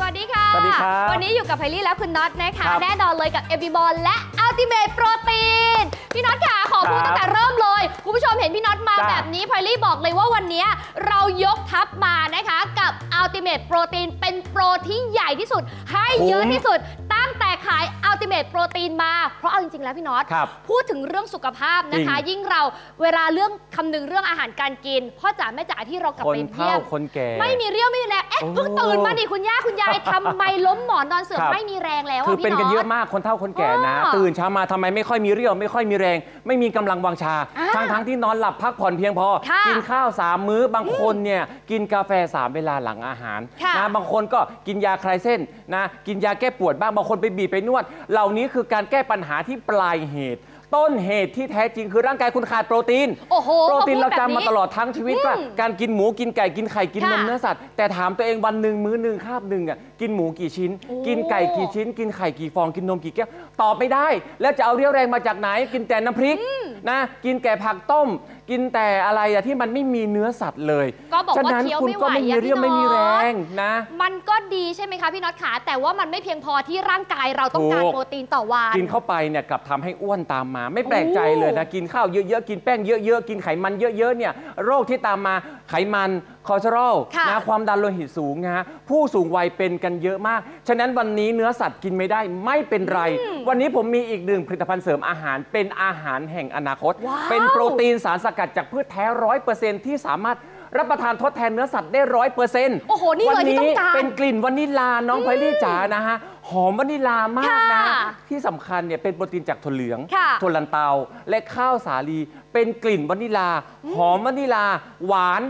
สวัสดีค่ะ สวัสดีครับ วันนี้อยู่กับไพลี่และคุณน็อตนะคะครับแน่นอนเลยกับเอ b ิบอลและอัลติเม e โปรตีน พี่น็อตค่ะ ขอพูดครับตั้งแต่เริ่มเลย คุณผู้ชมเห็นพี่น็อตมาจ้ะแบบนี้ไพลี่บอกเลยว่าวันนี้เรายกทัพมานะคะ กับอัลติเม e โปรตีนเป็นโปรที่ใหญ่ที่สุด ให้เยอะที่สุดตั้งแต่ ขายอัลติเม e โปรตีนมา เพราะเอาจริง ๆ แล้วพี่น็อตครับพูดถึงเรื่องสุขภาพนะคะจริงยิ่งเราเวลาเรื่องคำนึงเรื่องอาหารการกินพ่อจ๋าแม่จ๋าที่เรากลับคนไปเฒ่าเยี่ยมคนแก่ไม่มีเรี่ยวไม่มีแรงเอ๊ะโอ้เพิ่งตื่นมาดิคุณย่าคุณยายทำไมล้มหมอนนอนเสื่อมครับไม่มีแรงแล้วคือพี่เป็นกันเยอะตมากคนเฒ่าคนแก่นะอ๋อตื่นเช้ามาทำไมไม่ค่อยมีเรี่ยว ไม่ค่อยมีแรง ไม่มีกำลังวังชาอ่าทั้งทั้งที่นอนหลับพักผ่อนเพียงพอค่ะกินข้าวสามมื้อบางคนเนี่ยกินกาแฟสามเวลาหลังอาหารค่ะนะบางคนก็กินยาคลายเส้นนะกินยาแก้ปวดบ้างบางคนไปบีบไปนวด เหล่านี้คือการแก้ปัญหาที่ปลายเหตุ ต้นเหตุที่แท้จริงคือร่างกายคุณขาดโปรตีน โอ้โหโปรตีนพอพูเราดแบบจำมานี้ตลอดทั้งชีวิตว่าอืมการกินหมูกินไก่กินไข่กินนมค่ะเนื้อสัตว์แต่ถามตัวเองวันหนึ่งมื้อหนึ่งคาบหนึ่งอะกินหมูกี่ชิ้นโอ้กินไก่กี่ชิ้น กินไข่กี่ฟองกินนมกี่แก้วตอบไม่ได้ แล้วจะเอาเรี่ยวแรงมาจากไหน กินแต่น้ำพริกนะกินแต่ผักต้ม กินแต่อะไรอะที่มันไม่มีเนื้อสัตว์เลยก็บอกว่าฉะนั้นเคี้ยวคุณไม่ก็ไหวไม่มีอะเรี่ยวพี่ไม่มีน็แรอตงนะ มันก็ดีใช่ไหมคะพี่น็อตขาแต่ว่ามันไม่เพียงพอที่ร่างกายเราต้องการถูก โปรตีนต่อวัน กินเข้าไปเนี่ยกลับทำให้อ้วนตามมา ไม่แปลกใจเลยนะ กินข้าวเยอะๆ กินแป้งเยอะๆ กินไขมันเยอะๆ เนี่ยโรคที่ตามมาไขมันคอเลสเตอรอลค่ะนะความดันโลหิตสูงนะฮะผู้สูงวัยเป็นกันเยอะมาก ฉะนั้นวันนี้เนื้อสัตว์กินไม่ได้ไม่เป็นไร วันนี้ผมมีอีกหนึ่งผลิตภัณฑ์เสริมอาหารเป็นอาหารแห่งอนาคต ว้าว เป็นโปรตีนสารสกัดจากพืชแท้ร้อยเปอร์เซ็นที่สามารถรับประทานทดแทนเนื้อสัตว์ได้ร้อยเปอร์เซ็นต์ โอ้โห นี่เลยที่ต้องการ เป็นกลิ่นวานิลลา น้องไพลี่จ๋านะฮะ หอมวานิลลามากนะ ค่ะที่สำคัญเนี่ยเป็นโปรตีนจากถั่วเหลือง ค่ะถั่วลันเตา และข้าวสาลี เป็นกลิ่นวานิลลา หอมวานิลลา หวาน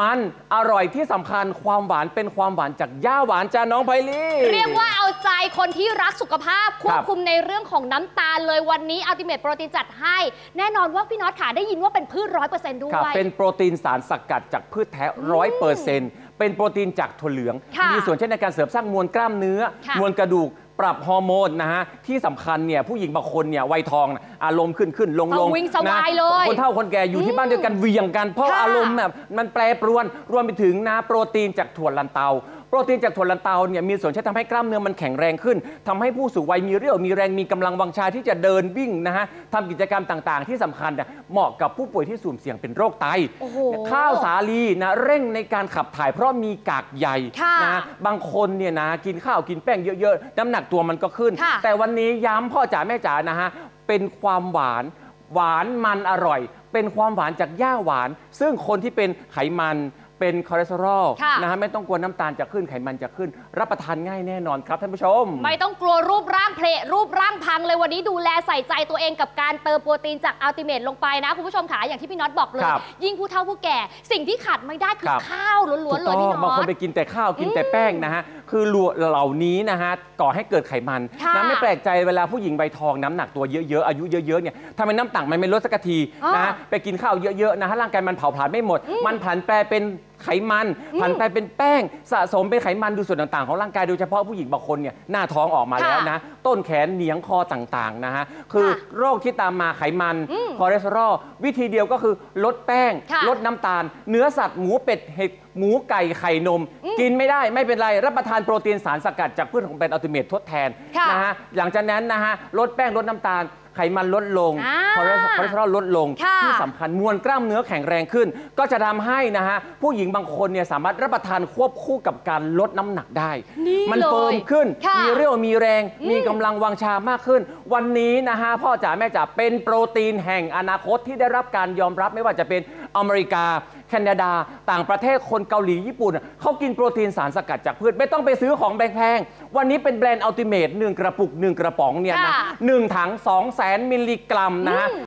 มันอร่อยที่สำคัญความหวานเป็นความหวานจากย่าหวานจ้าน้องไพลี่ เรียกว่าเอาใจคนที่รักสุขภาพควครับบคุมในเรื่องของน้ำตาลเลยวันนี้อัลติเม e โปรตีนจัดให้ แน่นอนว่าพี่น็อตขาได้ยินว่าเป็นพืชร้อยเปอร์เซ็นต์ด้วครับย เป็นโปรตีนสารสกัดจากพืชแท้ร้อยเปอร์เซ็นต์เป็นโปรตีนจากถั่วเหลือง ค่ะมีส่วนเช่นในการเสริมสร้างมวลกล้ามเนื้อ ค่ะมวลกระดูก ปรับฮอร์โมนนะฮะที่สำคัญเนี่ยผู้หญิงบางคนเนี่ยวัยทองน่ะอารมณ์ขึ้นขึ้นลงลงสวิงสนะวายเลยคนเฒ่าคนแก่อยู่ที่บ้านเดียวกันเหวียงกันเพราะค่ะอารมณ์แบบมันแปรปรวนรวมไปถึงนะโปรตีนจากถั่วลันเตา โปรตีนจากถั่วลันเตาเนี่ยมีส่วนช่วยทำให้กล้ามเนื้อมันแข็งแรงขึ้นทำให้ผู้สูงวัยมีเรี่ยวมีแรงมีกำลังวังชาที่จะเดินวิ่งนะฮะทำกิจกรรมต่างๆ ที่สำคัญเนี่ยเหมาะกับผู้ป่วยที่สุ่มเสี่ยงเป็นโรคไตโอ้โหข้าวสาลีนะเร่งในการขับถ่ายเพราะมีกากใยค่ะนะบางคนเนี่ยนะกินข้าวกินแป้งเยอะๆ น้ำหนักตัวมันก็ขึ้นค่ะแต่วันนี้ย้ำพ่อจ๋าแม่จ๋านะฮะเป็นความหวานหวานมันอร่อย เป็นความหวานจากหญ้าหวาน ซึ่งคนที่เป็นไขมัน เป็นคอเลสเตอรอลค่ะ นะฮะไม่ต้องกลัวน้ำตาลจะขึ้นไขมันจะขึ้น รับประทานง่ายแน่นอนครับท่านผู้ชม ไม่ต้องกลัวรูปร่างเพลรูปร่างพังเลยวันนี้ดูแลใส่ใจตัวเองกับการเติมโปรตีนจากอัลติเม e ลงไปนะ คุณผู้ชมขาอย่างที่พี่น็อตบอกเลย ครับยิ่งผู้เฒ่าผู้แก่ สิ่งที่ขาดไม่ได้คือครับ ข้าวล้วนๆเลยถูพี่กต้องน็บางอคนต ไปกินแต่ข้าวกินแต่แป้งนะฮะ คือเหล่านี้นะฮะก่อให้เกิดไขมันค่ะนะไม่แปลกใจเวลาผู้หญิงใบทองน้ำหนักตัวเยอะๆอายุเยอะๆเนี่ยทำไมน้ำต่างมันไม่ลดสักทีอ่านนะฮะไปกินข้าวเยอะๆนะฮะร่างกายมันเผาผลาญไม่หมด มันผันแปรเป็น ไขมันผันแปรเป็นแป้งสะสมเป็นไขมันดูส่วนต่างๆ ของร่างกายโดยเฉพาะผู้หญิงบางคนเนี่ยหน้าท้องออกมาแล้วนะ ต้นแขนเหนียงคอต่างๆนะฮะคือค่ะโรคที่ตามมาไขมันอืมคอเลสเตอรอลวิธีเดียวก็คือลดแป้งค่ะลดน้ำตาล เนื้อสัตว์หมูเป็ดเห็ดหมูไก่ไข่นม กินไม่ได้ไม่เป็นไรรับประทานโปรตีนสารสกัดจากพืชของเป็น Ultimate ทดแทนค่ะนะฮะหลังจากนั้นนะฮะลดแป้งลดน้ำตาล ไขมันลดลงอ่าคอเลสคอเลสเตอรอลลดลงค่ะที่สำคัญมวลกล้ามเนื้อแข็งแรงขึ้น ก็จะทำให้นะฮะผู้หญิงบางคนเนี่ยสามารถรับประทานควบคู่กับการลดน้ำหนักได้นี่มันเลย firm ขึ้นค่ะมีเรี่ยวมีแรง มีกำลังวังชามากขึ้น วันนี้นะฮะพ่อจ๋าแม่จ๋าเป็นโปรตีนแห่งอนาคตที่ได้รับการยอมรับไม่ว่าจะเป็นอเมริกา แคนาดา ต่างประเทศคนเกาหลีญี่ปุ่นเขากินโปรตีนสารสกัดจากพืช ไม่ต้องไปซื้อของแพงๆวันนี้เป็นแบรนด์ Ultimate หนึ่งกระปุกหนึ่งกระป๋องเนี่ยนะค่ะหนึ่งถัง2 0 0 0 0 0มิลลิกรัมนะฮะ